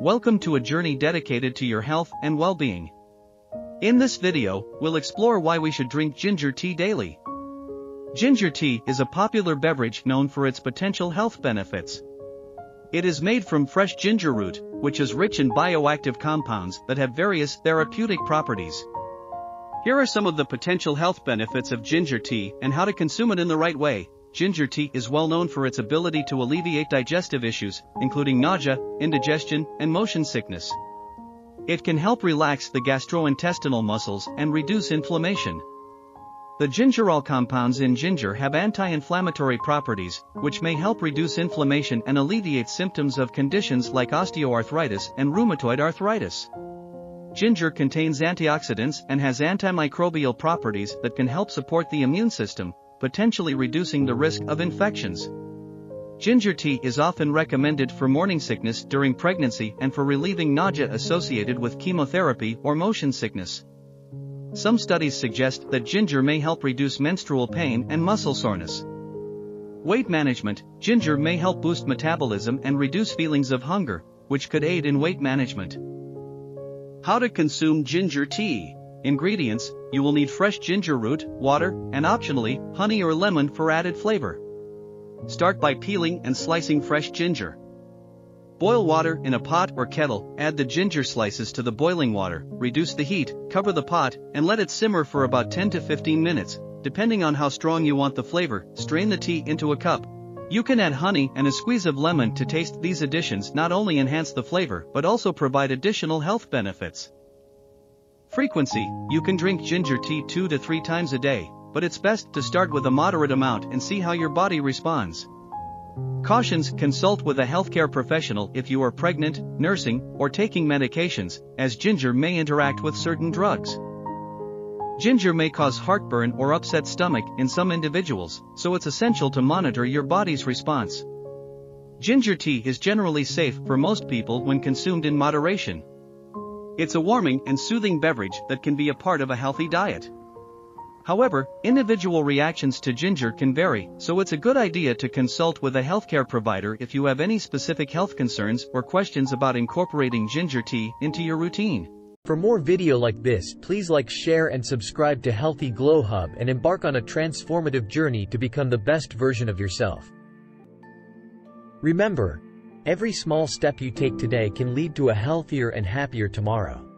Welcome to a journey dedicated to your health and well-being. In this video, we'll explore why we should drink ginger tea daily. Ginger tea is a popular beverage known for its potential health benefits. It is made from fresh ginger root, which is rich in bioactive compounds that have various therapeutic properties. Here are some of the potential health benefits of ginger tea and how to consume it in the right way. Ginger tea is well known for its ability to alleviate digestive issues, including nausea, indigestion, and motion sickness. It can help relax the gastrointestinal muscles and reduce inflammation. The gingerol compounds in ginger have anti-inflammatory properties, which may help reduce inflammation and alleviate symptoms of conditions like osteoarthritis and rheumatoid arthritis. Ginger contains antioxidants and has antimicrobial properties that can help support the immune system, potentially reducing the risk of infections. Ginger tea is often recommended for morning sickness during pregnancy and for relieving nausea associated with chemotherapy or motion sickness. Some studies suggest that ginger may help reduce menstrual pain and muscle soreness. Weight management Ginger may help boost metabolism and reduce feelings of hunger, which could aid in weight management. How to consume ginger tea Ingredients, you will need fresh ginger root, water, and optionally, honey or lemon for added flavor. Start by peeling and slicing fresh ginger. Boil water in a pot or kettle, add the ginger slices to the boiling water, reduce the heat, cover the pot, and let it simmer for about 10 to 15 minutes, depending on how strong you want the flavor, strain the tea into a cup. You can add honey and a squeeze of lemon to taste these additions not only enhance the flavor but also provide additional health benefits. Frequency You can drink ginger tea 2 to 3 times a day, but it's best to start with a moderate amount and see how your body responds. Cautions Consult with a healthcare professional if you are pregnant, nursing, or taking medications, as ginger may interact with certain drugs. Ginger may cause heartburn or upset stomach in some individuals, so it's essential to monitor your body's response. Ginger tea is generally safe for most people when consumed in moderation. It's a warming and soothing beverage that can be a part of a healthy diet. However, individual reactions to ginger can vary, so it's a good idea to consult with a healthcare provider if you have any specific health concerns or questions about incorporating ginger tea into your routine. For more video like this, please like share and subscribe to Healthy Glow Hub and embark on a transformative journey to become the best version of yourself. Remember, Every small step you take today can lead to a healthier and happier tomorrow.